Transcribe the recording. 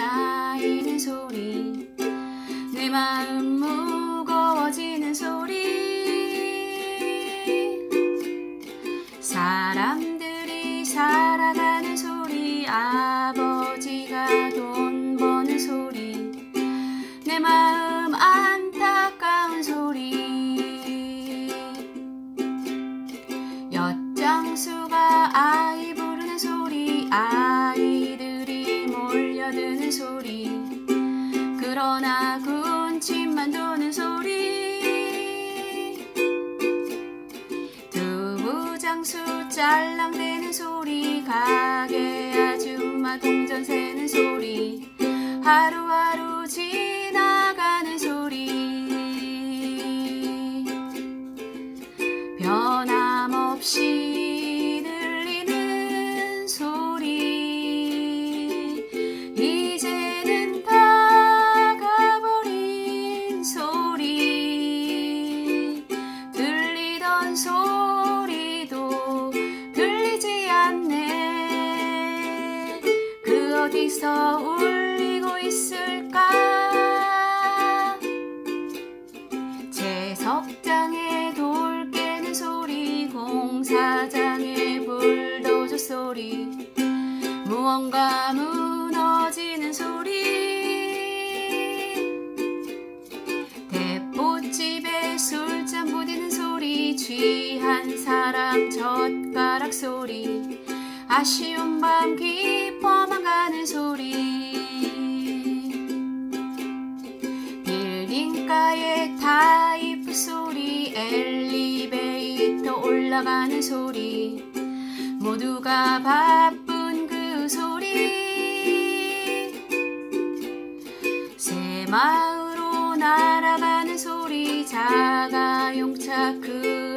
쌓이는 소리 내 마음 무거워지는 소리. 사람들이 살아가는 소리 아버지가 돈 버는 소리. 내 마음 아 흘러드는 소리. 그러나 군침만 도는 소리. 두부장수 짤랑대는 소리. 가게 아줌마 동전 세는 소리. 하루하루 지나가는 소리. 변함없이 소리도 들리지 않네. 그 어디서 울리고 있을까? 제 석장에 돌 깨는 소리 공사장의 불도저 소리. 무언가 무너지는 소리. 취한 사람 젓가락 소리 아쉬운 밤 깊어만 가는 소리. 빌딩가의 타이프 소리 엘리베이터 올라가는 소리 모두가 바쁜 그 소리. 새마을로 날아가는 소리 자가용차 그